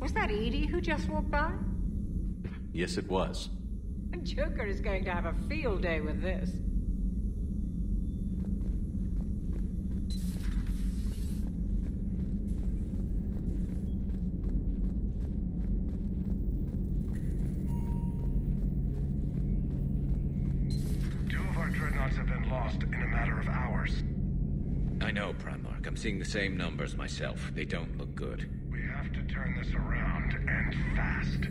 Was that EDI who just walked by? Yes, it was. Joker is going to have a field day with this. Two of our dreadnoughts have been lost in a matter of hours. I know, Primarch. I'm seeing the same numbers myself. They don't look good. We have to turn this around, and fast.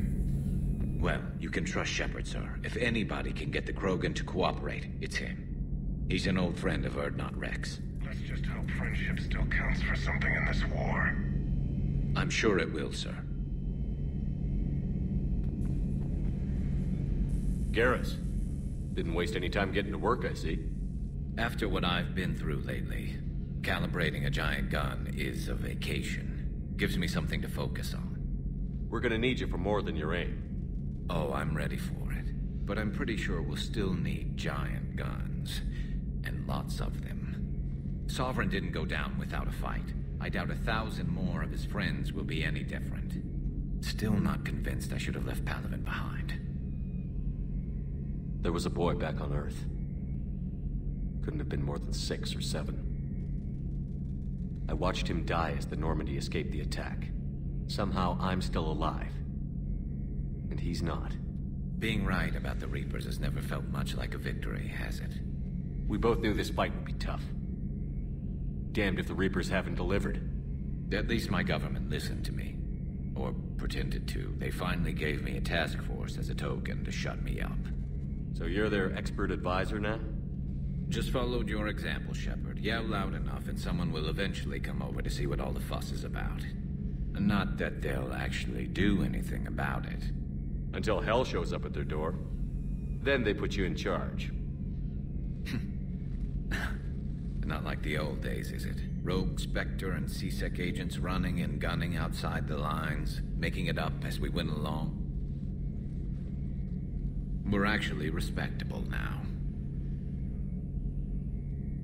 Well, you can trust Shepard, sir. If anybody can get the Krogan to cooperate, it's him. He's an old friend of Urdnot Rex. Let's just hope friendship still counts for something in this war. I'm sure it will, sir. Garrus. Didn't waste any time getting to work, I see. After what I've been through lately, calibrating a giant gun is a vacation. Gives me something to focus on. We're gonna need you for more than your aim. Oh, I'm ready for it. But I'm pretty sure we'll still need giant guns. And lots of them. Sovereign didn't go down without a fight. I doubt a thousand more of his friends will be any different. Still not convinced I should have left Palaven behind. There was a boy back on Earth. Couldn't have been more than six or seven. I watched him die as the Normandy escaped the attack. Somehow I'm still alive. And he's not. Being right about the Reapers has never felt much like a victory, has it? We both knew this fight would be tough. Damned if the Reapers haven't delivered. At least my government listened to me. Or pretended to. They finally gave me a task force as a token to shut me up. So you're their expert advisor now? Just followed your example, Shepard. Yell loud enough and someone will eventually come over to see what all the fuss is about. Not that they'll actually do anything about it. Until hell shows up at their door. Then they put you in charge. Not like the old days, is it? Rogue Spectre and C-Sec agents running and gunning outside the lines, making it up as we went along. We're actually respectable now.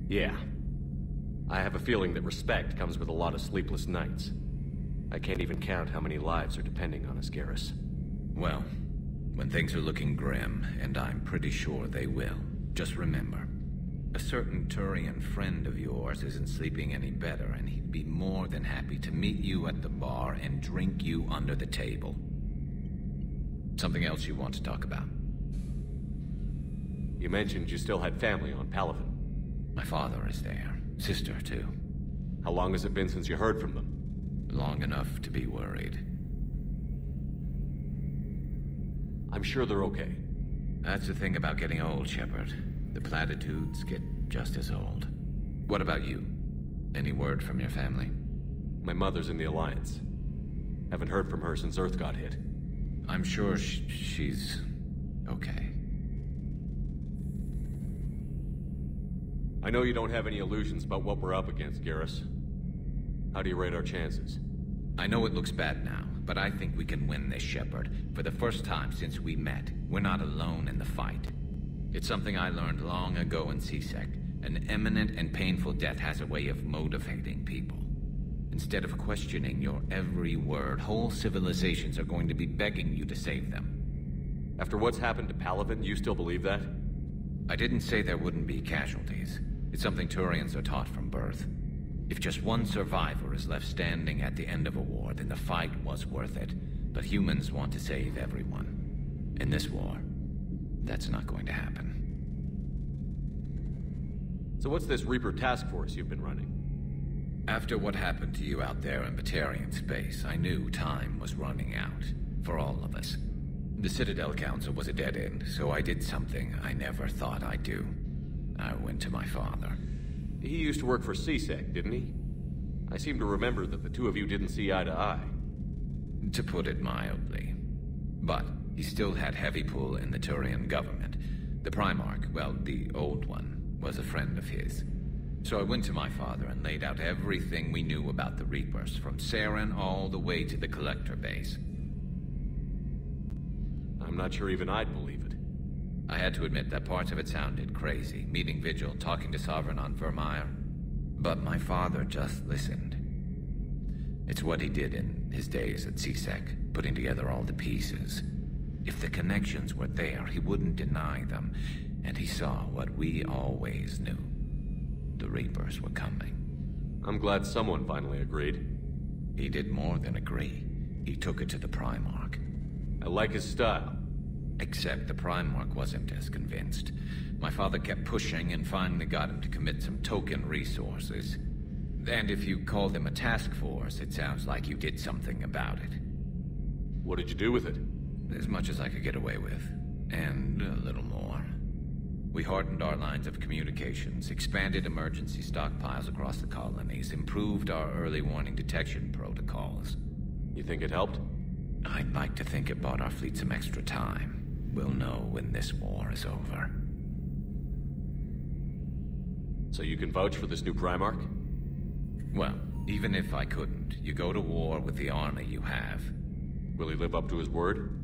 Yeah. I have a feeling that respect comes with a lot of sleepless nights. I can't even count how many lives are depending on us, Garrus. Well, when things are looking grim, and I'm pretty sure they will, just remember, a certain Turian friend of yours isn't sleeping any better, and he'd be more than happy to meet you at the bar and drink you under the table. Something else you want to talk about? You mentioned you still had family on Palaven. My father is there. Sister, too. How long has it been since you heard from them? Long enough to be worried. I'm sure they're okay. That's the thing about getting old, Shepard. The platitudes get just as old. What about you? Any word from your family? My mother's in the Alliance. Haven't heard from her since Earth got hit. I'm sure sh she's... okay. I know you don't have any illusions about what we're up against, Garrus. How do you rate our chances? I know it looks bad now, but I think we can win this, Shepard. For the first time since we met, we're not alone in the fight. It's something I learned long ago in C-Sec. An imminent and painful death has a way of motivating people. Instead of questioning your every word, whole civilizations are going to be begging you to save them. After what's happened to Palaven, you still believe that? I didn't say there wouldn't be casualties. It's something Turians are taught from birth. If just one survivor is left standing at the end of a war, then the fight was worth it. But humans want to save everyone. In this war, that's not going to happen. So what's this Reaper task force you've been running? After what happened to you out there in Batarian space, I knew time was running out. For all of us. The Citadel Council was a dead end, so I did something I never thought I'd do. I went to my father. He used to work for C-Sec, didn't he? I seem to remember that the two of you didn't see eye to eye. To put it mildly. But he still had heavy pull in the Turian government. The Primarch, well, the old one, was a friend of his. So I went to my father and laid out everything we knew about the Reapers, from Saren all the way to the Collector base. I'm not sure even I'd believe it. I had to admit that parts of it sounded crazy, meeting Vigil, talking to Sovereign on Virmire. But my father just listened. It's what he did in his days at C-Sec, putting together all the pieces. If the connections were there, he wouldn't deny them, and he saw what we always knew. The Reapers were coming. I'm glad someone finally agreed. He did more than agree. He took it to the Primarch. I like his style. Except the Primarch wasn't as convinced. My father kept pushing and finally got him to commit some token resources. And if you call them a task force, it sounds like you did something about it. What did you do with it? As much as I could get away with. And a little more. We hardened our lines of communications, expanded emergency stockpiles across the colonies, improved our early warning detection protocols. You think it helped? I'd like to think it bought our fleet some extra time. We'll know when this war is over. So you can vouch for this new Primarch? Well, even if I couldn't, you go to war with the army you have. Will he live up to his word?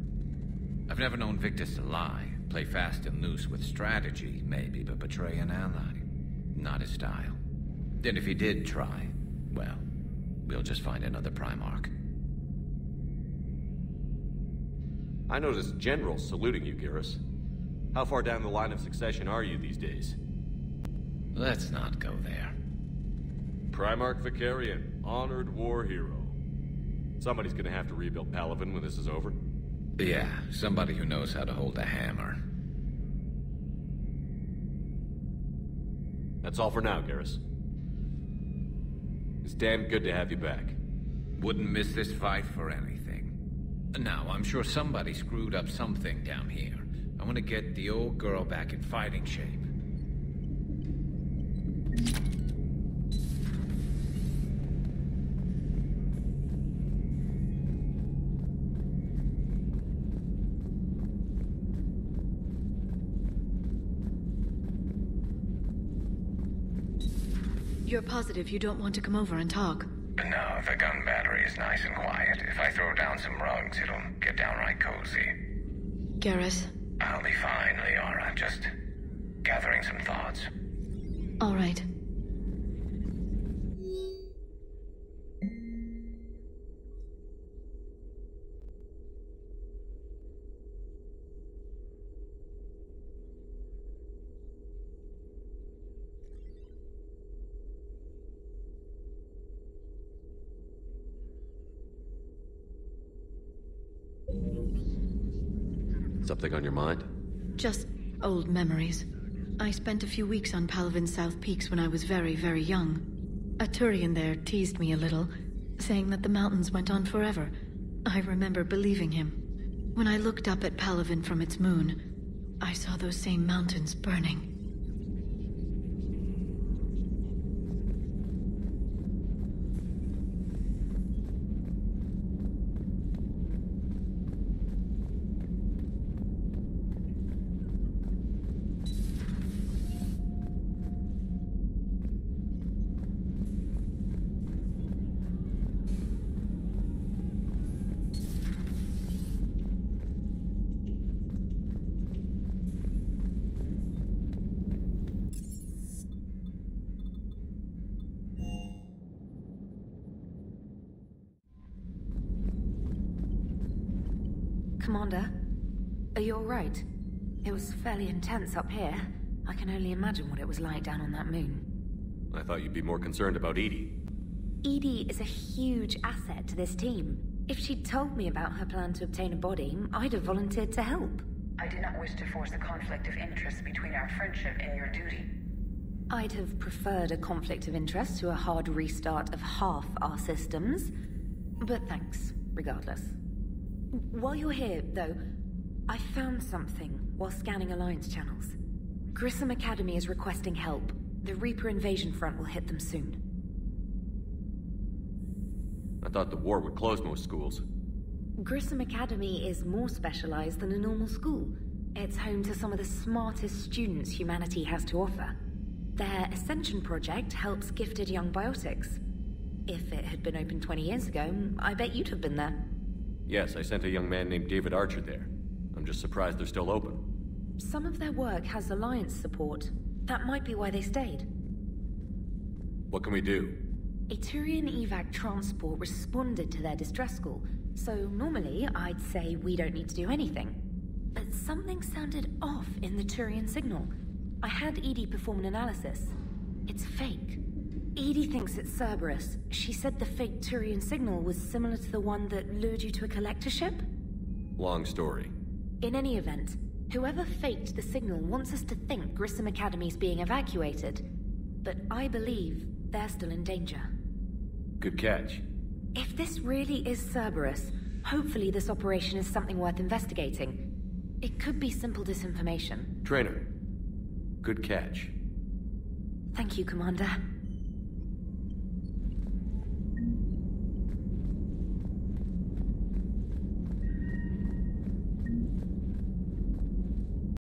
I've never known Victus to lie. Play fast and loose with strategy, maybe, but betray an ally. Not his style. Then if he did try, well, we'll just find another Primarch. I noticed generals saluting you, Garrus. How far down the line of succession are you these days? Let's not go there. Primarch Vakarian, honored war hero. Somebody's gonna have to rebuild Palaven when this is over. Yeah, somebody who knows how to hold a hammer. That's all for now, Garrus. It's damn good to have you back. Wouldn't miss this fight for anything. Now, I'm sure somebody screwed up something down here. I want to get the old girl back in fighting shape. You're positive you don't want to come over and talk? No, the gun battery is nice and quiet. If I throw down some rugs, it'll get downright cozy. Garrus? I'll be fine, Liara. Just gathering some thoughts. All right. Something on your mind? Just old memories. I spent a few weeks on Palaven's South Peaks when I was very, very young. A Turian there teased me a little, saying that the mountains went on forever. I remember believing him. When I looked up at Palaven from its moon, I saw those same mountains burning. Commander, are you alright? It was fairly intense up here. I can only imagine what it was like down on that moon. I thought you'd be more concerned about EDI. EDI is a huge asset to this team. If she'd told me about her plan to obtain a body, I'd have volunteered to help. I did not wish to force a conflict of interest between our friendship and your duty. I'd have preferred a conflict of interest to a hard restart of half our systems. But thanks, regardless. While you're here, though, I found something while scanning Alliance channels. Grissom Academy is requesting help. The Reaper invasion front will hit them soon. I thought the war would close most schools. Grissom Academy is more specialized than a normal school. It's home to some of the smartest students humanity has to offer. Their Ascension project helps gifted young biotics. If it had been open 20 years ago, I bet you'd have been there. Yes, I sent a young man named David Archer there. I'm just surprised they're still open. Some of their work has Alliance support. That might be why they stayed. What can we do? A Turian evac transport responded to their distress call, so normally I'd say we don't need to do anything. But something sounded off in the Turian signal. I had EDI perform an analysis. It's fake. EDI thinks it's Cerberus. She said the fake Turian signal was similar to the one that lured you to a collector ship? Long story. In any event, whoever faked the signal wants us to think Grissom Academy's being evacuated. But I believe they're still in danger. Good catch. If this really is Cerberus, hopefully this operation is something worth investigating. It could be simple disinformation. Trainer. Good catch. Thank you, Commander.